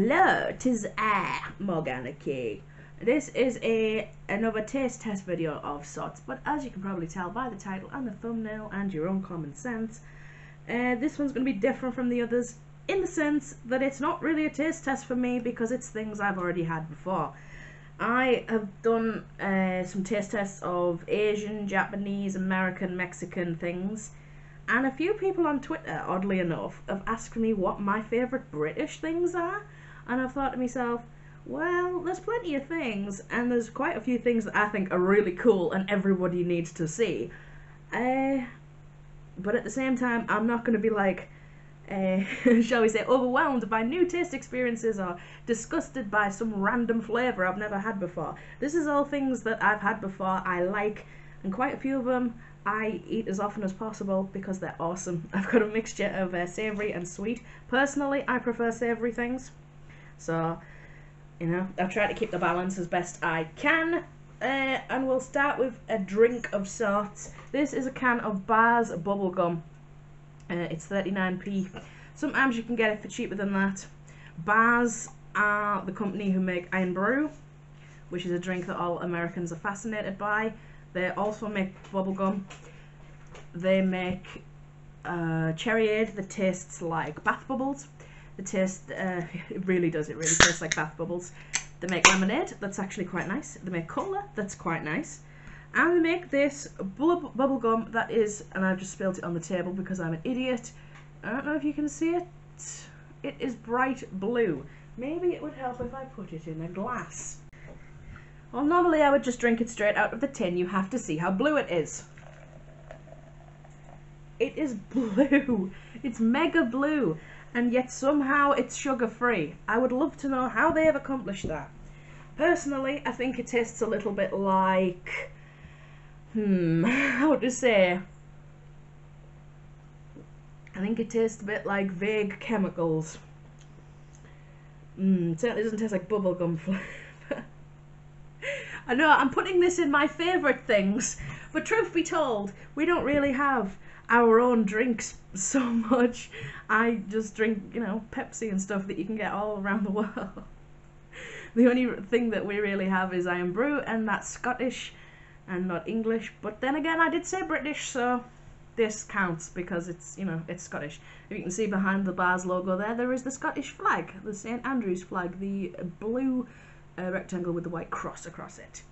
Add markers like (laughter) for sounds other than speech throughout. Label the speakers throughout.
Speaker 1: Hello, tis I, Mog Anarchy. This is a another taste test video of sorts, but as you can probably tell by the title and the thumbnail and your own common sense, uh, this one's going to be different from the others in the sense that it's not really a taste test for me because it's things I've already had before. I have done uh, some taste tests of Asian, Japanese, American, Mexican things, and a few people on Twitter, oddly enough, have asked me what my favourite British things are. And I've thought to myself, well, there's plenty of things, and there's quite a few things that I think are really cool and everybody needs to see. Uh, but at the same time, I'm not going to be like, uh, (laughs) shall we say, overwhelmed by new taste experiences or disgusted by some random flavour I've never had before. This is all things that I've had before, I like, and quite a few of them I eat as often as possible because they're awesome. (laughs) I've got a mixture of uh, savoury and sweet. Personally, I prefer savoury things. So, you know, I try to keep the balance as best I can. Uh, and we'll start with a drink of sorts. This is a can of Barr's bubblegum. Uh, it's 39p. Sometimes you can get it for cheaper than that. Barr's are the company who make Irn-Bru, which is a drink that all Americans are fascinated by. They also make bubblegum. They make uh, Cherryade that tastes like bath bubbles. The taste, uh, (laughs) it really does, it really tastes like bath bubbles. They make lemonade, that's actually quite nice. They make cola, that's quite nice. And they make this bubble gum that is, and I've just spilled it on the table because I'm an idiot. I don't know if you can see it. It is bright blue. Maybe it would help if I put it in a glass. Well, normally I would just drink it straight out of the tin. You have to see how blue it is. It is (laughs) blue. It's mega blue. And yet somehow it's sugar-free. I would love to know how they have accomplished that. Personally, I think it tastes a little bit like... Hmm, (laughs) how to say... I think it tastes a bit like vague chemicals. Mmm, certainly doesn't taste like bubblegum flavour. (laughs) I know I'm putting this in my favourite things, but truth be told, we don't really have our own drinks (laughs) so much. I just drink, you know, Pepsi and stuff that you can get all around the (laughs) world. the only thing that we really have is Irn-Bru, and that's Scottish and not English. But then again, I did say British, so this counts because it's, you know, it's Scottish. If you can see behind the Barr's logo there, there is the Scottish flag, the St Andrew's flag, the blue a rectangle with the white cross across it.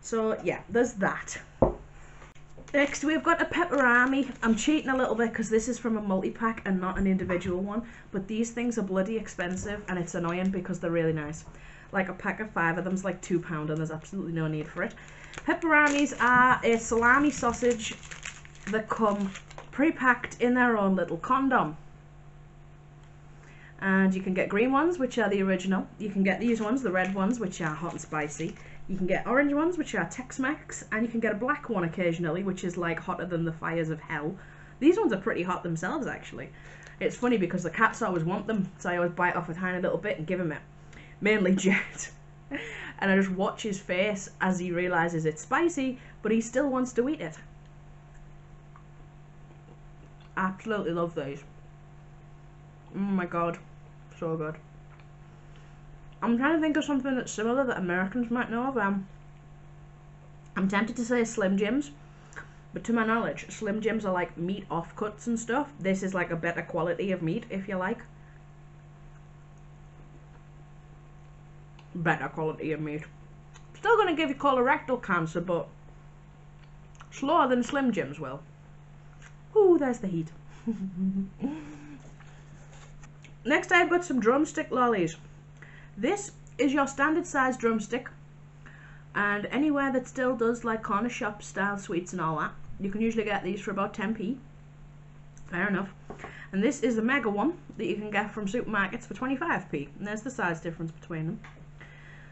Speaker 1: So yeah, there's that. Next we've got a Peperami. I'm cheating a little bit because this is from a multi-pack and not an individual one. But these things are bloody expensive and it's annoying because they're really nice. Like a pack of five of them is like £2 and there's absolutely no need for it. Peperamis are a salami sausage that come pre-packed in their own little condom and you can get green ones which are the original you can get these ones the red ones which are hot and spicy you can get orange ones which are Tex-Mex and you can get a black one occasionally which is like hotter than the fires of hell. These ones are pretty hot themselves actually. It's funny because the cats always want them so I always bite off a tiny little bit and give him it. Mainly (laughs) Jet and I just watch his face as he realizes it's spicy but he still wants to eat it. Absolutely love those. Oh my god. So good. I'm trying to think of something that's similar that Americans might know of. Um, I'm tempted to say Slim Jims, but to my knowledge, Slim Jims are like meat offcuts and stuff. This is like a better quality of meat, if you like. Better quality of meat. Still going to give you colorectal cancer, but slower than Slim Jims will. Ooh, there's the heat. (laughs) Next I've got some drumstick lollies. This is your standard size drumstick and anywhere that still does like corner shop style sweets and all that you can usually get these for about 10p fair enough. And this is the mega one that you can get from supermarkets for 25p and there's the size difference between them.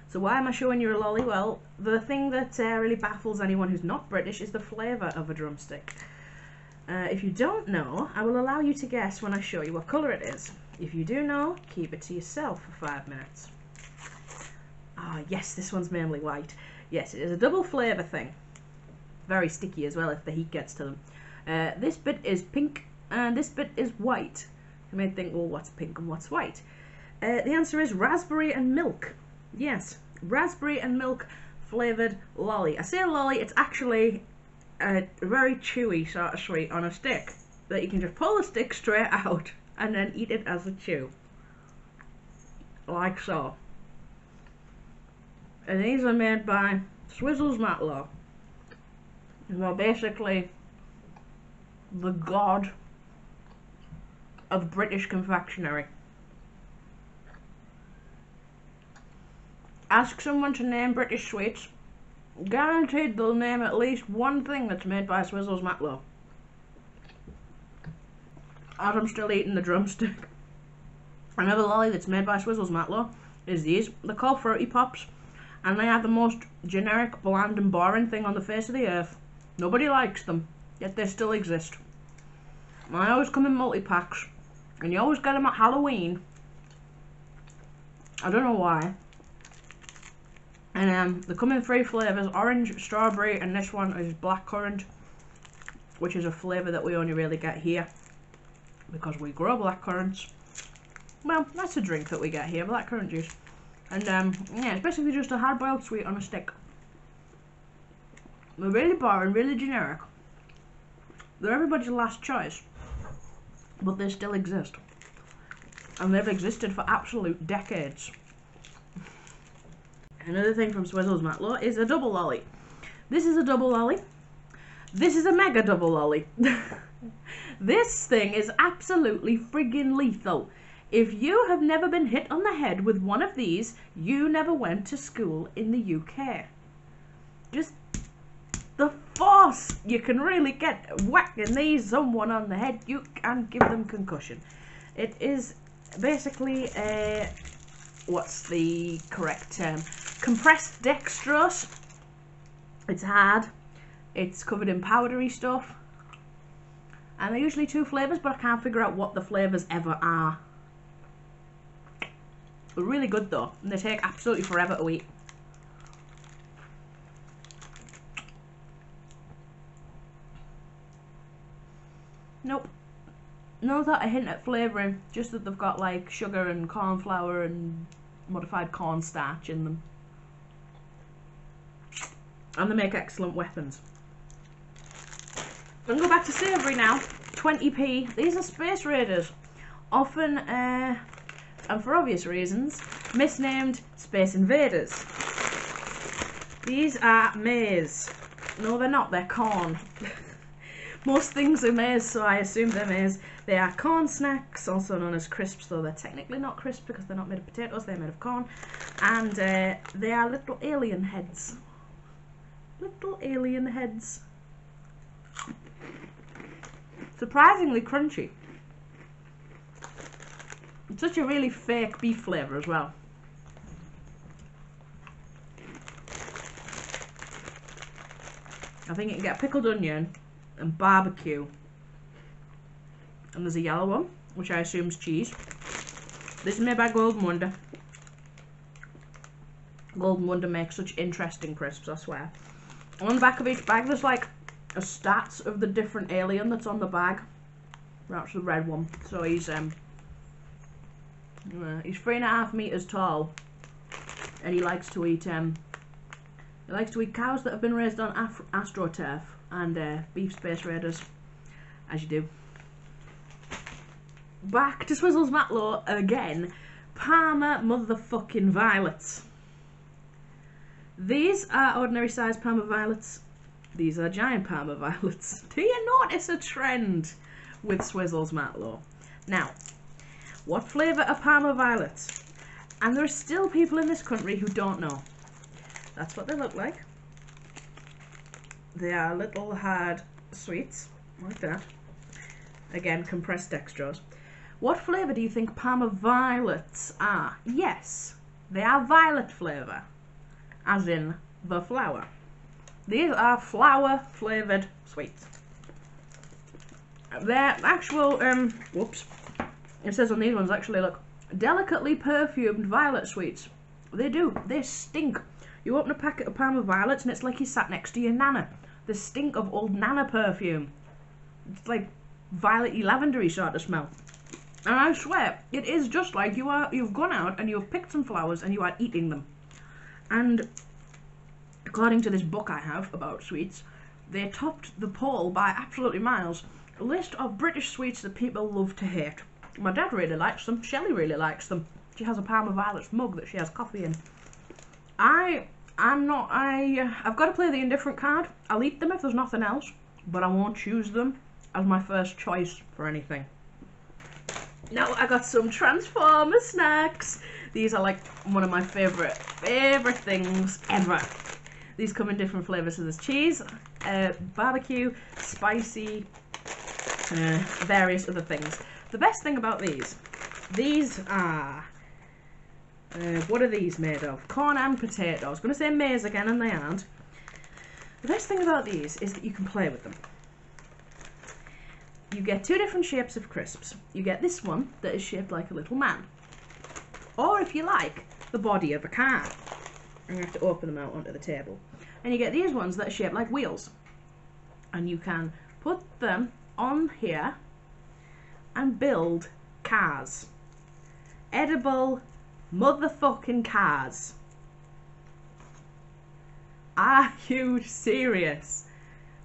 Speaker 1: So why am I showing you a lolly? Well the thing that uh, really baffles anyone who's not British is the flavour of a drumstick. Uh, if you don't know I will allow you to guess when I show you what colour it is if you do know, keep it to yourself for five minutes. Ah, oh, yes, this one's mainly white. Yes, it is a double flavour thing. Very sticky as well if the heat gets to them. Uh, this bit is pink and this bit is white. You may think, well, what's pink and what's white? Uh, the answer is raspberry and milk. Yes, raspberry and milk flavoured lolly. I say lolly, it's actually a very chewy sort of sweet on a stick that you can just pull the stick straight (laughs) out and then eat it as a chew. Like so. And these are made by Swizzels Matlow. They're basically the god of British confectionery. Ask someone to name British sweets. Guaranteed they'll name at least one thing that's made by Swizzels Matlow. I'm still eating the drumstick. Another lolly that's made by Swizzels Matlow is these. They're called Fruity Pops. And they have the most generic, bland and boring thing on the face of the earth. Nobody likes them, yet they still exist. And I always come in multi-packs. And you always get them at Halloween. I don't know why. And um, they come in three flavours, orange, strawberry, and this one is blackcurrant, which is a flavour that we only really get here because we grow blackcurrants. Well, that's a drink that we get here, blackcurrant juice. And um, yeah, it's basically just a hard-boiled sweet on a stick. They're really boring, really generic. They're everybody's last choice, but they still exist. And they've existed for absolute decades. Another thing from Swizzels Matlow is a double lolly. This is a double lolly. This is a mega double lolly. (laughs) this thing is absolutely friggin' lethal. If you have never been hit on the head with one of these, you never went to school in the UK. Just the force you can really get whacking these someone on the head, you can give them concussion. It is basically a what's the correct term? Compressed dextrose. It's hard. It's covered in powdery stuff. And they're usually two flavours, but I can't figure out what the flavours ever are. They're really good though, and they take absolutely forever to eat. Nope. No that a hint at flavouring, just that they've got like sugar and corn flour and modified cornstarch in them. And they make excellent weapons. I'm going to go back to savoury now. 20p. These are Space Raiders. Often, uh, and for obvious reasons, misnamed Space Invaders. These are maize. No, they're not. They're corn. (laughs) Most things are maize, so I assume they're maize. They are corn snacks, also known as crisps, though they're technically not crisps because they're not made of potatoes, they're made of corn. And uh, they are little alien heads. Little alien heads. Surprisingly crunchy. It's such a really fake beef flavour as well. I think you can get pickled onion and barbecue. And there's a yellow one, which I assume is cheese. This is made by Golden Wonder. Golden Wonder makes such interesting crisps, I swear. On the back of each bag, there's like a stats of the different alien that's on the bag. That's the red one. So he's um uh, he's three and a half meters tall, and he likes to eat um he likes to eat cows that have been raised on Af astroturf and uh, beef space raiders, as you do. Back to Swizzels Matlow again. Parma motherfucking violets. These are ordinary sized Parma violets. These are giant Parma violets. Do you notice a trend with Swizzels Matlow? Now, what flavour are Parma violets? And there are still people in this country who don't know. That's what they look like. They are little hard sweets, like that. Again, compressed dextrose. What flavour do you think Parma violets are? Yes, they are violet flavour, as in the flower. These are flower flavoured sweets. They're actual, um, whoops, it says on these ones actually, look, delicately perfumed violet sweets. They do, they stink. You open a packet of Parma violets and it's like you sat next to your nana. The stink of old nana perfume. It's like violet lavendery sort of smell. And I swear, it is just like you are you've gone out and you've picked some flowers and you are eating them. And according to this book I have about sweets, they topped the poll by absolutely miles. A list of British sweets that people love to hate. My dad really likes them. Shelley really likes them. She has a Parma Violets mug that she has coffee in. I I'm not I uh, I've got to play the indifferent card. I'll eat them if there's nothing else, but I won't choose them as my first choice for anything. Now I got some Transformer snacks. These are like one of my favorite favorite things ever. These come in different flavors. So there's cheese, uh, barbecue, spicy, uh, various other things. The best thing about these, these are uh, what are these made of? Corn and potato. I was going to say maize again, and they aren't. The best thing about these is that you can play with them. You get two different shapes of crisps. You get this one that is shaped like a little man. Or if you like, the body of a car. And you have to open them out onto the table. And you get these ones that are shaped like wheels. And you can put them on here and build cars. Edible motherfucking cars. Are (laughs) you serious?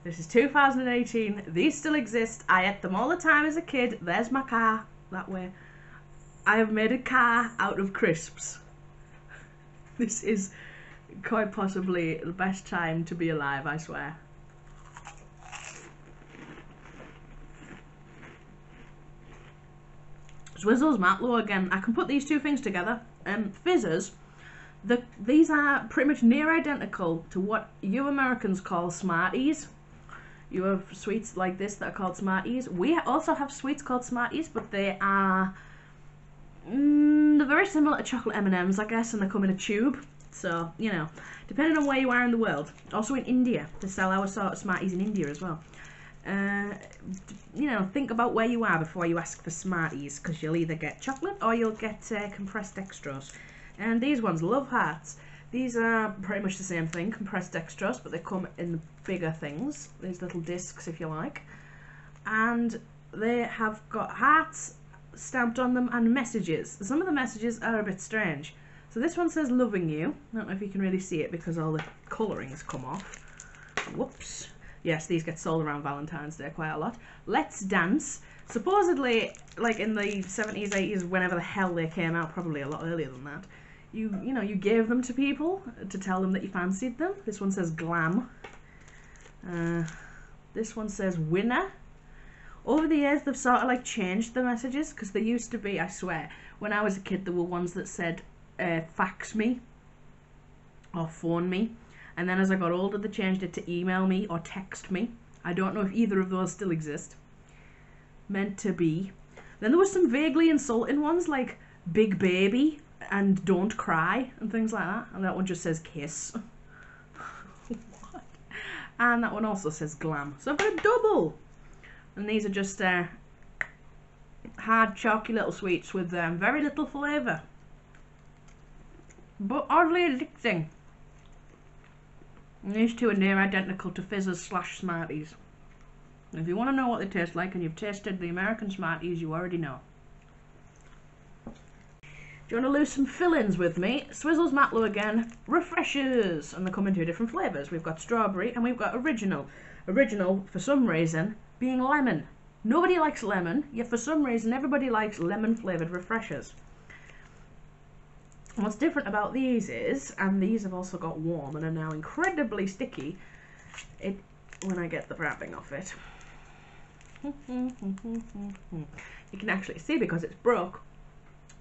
Speaker 1: This is 2018. These still exist. I ate them all the time as a kid. There's my car. That way. I have made a car out of crisps. (laughs) This is quite possibly the best time to be alive, I swear. Swizzels Matlow again. I can put these two things together. Um, Fizzers, the, these are pretty much near identical to what you Americans call Smarties. You have sweets like this that are called Smarties. We also have sweets called Smarties, but they are mm, they're very similar to chocolate M&Ms, I guess, and they come in a tube. So, you know, depending on where you are in the world. Also in India, they sell our sort of Smarties in India as well. Uh, you know, think about where you are before you ask for Smarties, because you'll either get chocolate or you'll get uh, compressed dextrose. And these ones, Love Hearts. These are pretty much the same thing, compressed dextrose, but they come in bigger things, these little discs if you like. And they have got hearts stamped on them and messages. Some of the messages are a bit strange. So this one says loving you. I don't know if you can really see it because all the colourings come off. Whoops. Yes, these get sold around Valentine's Day quite a lot. Let's Dance. Supposedly, like in the 70s, 80s, whenever the hell they came out, probably a lot earlier than that, you you know, you gave them to people to tell them that you fancied them. This one says Glam. Uh, this one says Winner. Over the years, they've sort of like changed the messages because they used to be, I swear, when I was a kid, there were ones that said uh, fax me or phone me. And then as I got older, they changed it to email me or text me. I don't know if either of those still exist. Meant to be. Then there was some vaguely insulting ones like Big Baby and Don't Cry and things like that. And that one just says Kiss. (laughs) what? And that one also says Glam. So I've got a double. And these are just uh, hard, chalky little sweets with um, very little flavour. But oddly addicting. These two are near identical to Fizzers slash Smarties. If you want to know what they taste like and you've tasted the American Smarties, you already know. Do you want to lose some fillings with me? Swizzels Matlow again. Refreshers! And they come in two different flavours. We've got strawberry and we've got original. Original, for some reason, being lemon. Nobody likes lemon, yet for some reason everybody likes lemon flavoured refreshers. What's different about these is, and these have also got warm and are now incredibly sticky, it when I get the wrapping off it. (laughs) you can actually see because it's broke.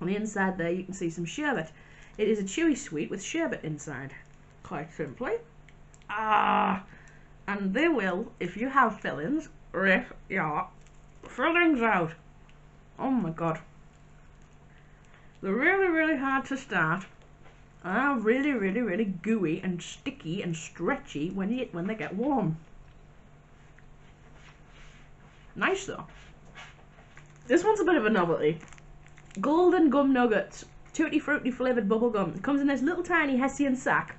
Speaker 1: On the inside there you can see some sherbet. It is a chewy sweet with sherbet inside, quite simply. Ah, and they will, if you have fillings, rip your fillings out. Oh my god. They're really, really hard to start. Are really, really, really gooey and sticky and stretchy when you when they get warm. Nice though. This one's a bit of a novelty. Golden Gum Nuggets. Tutti Frutti flavoured bubble gum. It comes in this little tiny Hessian sack.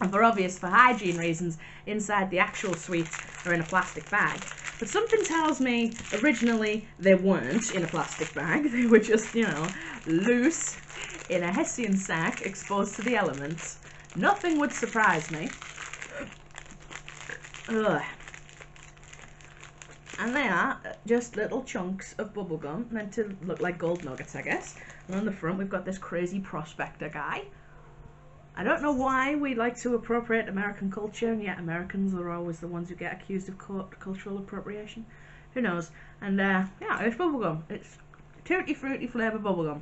Speaker 1: And for obvious, for hygiene reasons, inside the actual sweets are in a plastic bag. But something tells me originally they weren't in a plastic bag. (laughs) They were just, you know, loose in a Hessian sack exposed to the elements. Nothing would surprise me. Ugh. And they are just little chunks of bubblegum meant to look like gold nuggets, I guess. And on the front, we've got this crazy prospector guy. I don't know why we like to appropriate American culture, and yet Americans are always the ones who get accused of cultural appropriation. Who knows? And uh, yeah, it's bubblegum. It's tutti fruity flavour bubblegum.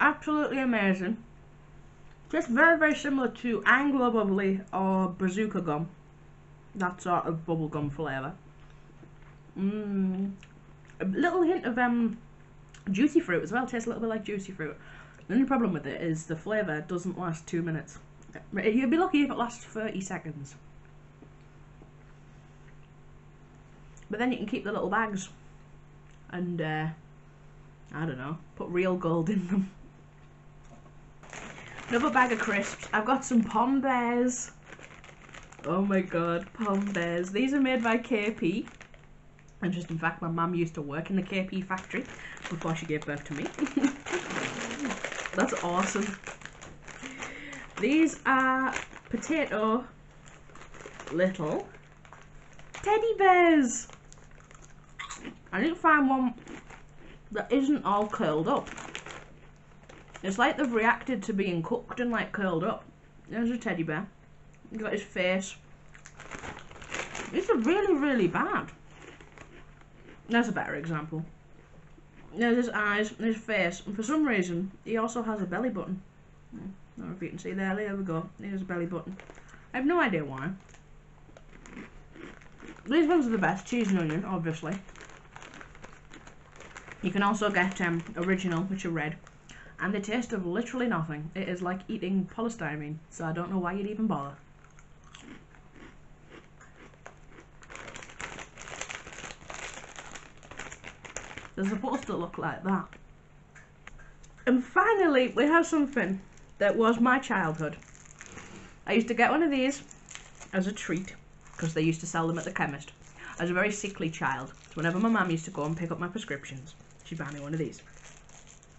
Speaker 1: Absolutely amazing. Just very, very similar to Anglo Bubbly or Bazooka Gum. That sort of bubblegum flavour. Mmm. A little hint of um, juicy fruit as well. Tastes a little bit like juicy fruit. The only problem with it is the flavour doesn't last two minutes. You'd be lucky if it lasts 30 seconds. But then you can keep the little bags and, uh, I don't know, put real gold in them. Another bag of crisps. I've got some Pom Bears. Oh my god, Pom Bears. These are made by KP. And just in fact, my mum used to work in the KP factory before she gave birth to me. (laughs) That's awesome. These are potato little teddy bears. I didn't find one that isn't all curled up. It's like they've reacted to being cooked and like curled up. There's a teddy bear. He's got his face. These are really, really bad. That's a better example. There's his eyes and his face, and for some reason, he also has a belly button. I don't know if you can see there, there we go. There's a belly button. I have no idea why. These ones are the best, cheese and onion, obviously. You can also get um, original, which are red. And they taste of literally nothing. It is like eating polystyrene, so I don't know why you'd even bother. They're supposed to look like that. And finally, we have something that was my childhood. I used to get one of these as a treat because they used to sell them at the chemist. I was a very sickly child, so whenever my mum used to go and pick up my prescriptions, she'd buy me one of these.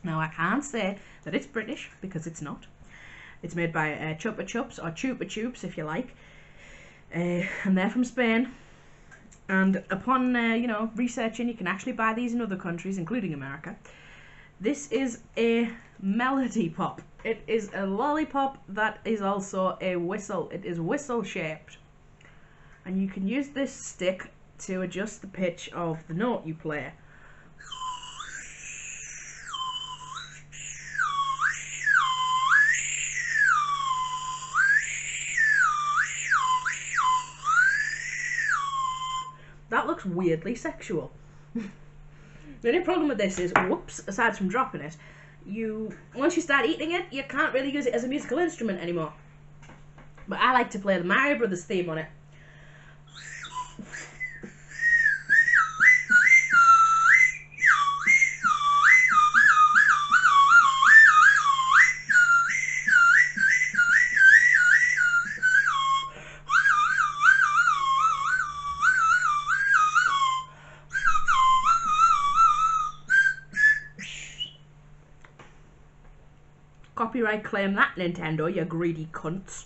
Speaker 1: Now, I can't say that it's British because it's not. It's made by uh, Chupa Chups or Chupa Chups if you like. Uh, and they're from Spain. And upon, uh, you know, researching, you can actually buy these in other countries, including America. This is a melody pop. It is a lollipop that is also a whistle. It is whistle shaped. And you can use this stick to adjust the pitch of the note you play. Looks weirdly sexual. (laughs) the only problem with this is, whoops, aside from dropping it, you once you start eating it, you can't really use it as a musical instrument anymore. But I like to play the Mario Brothers theme on it. Copyright claim that, Nintendo, you greedy cunts.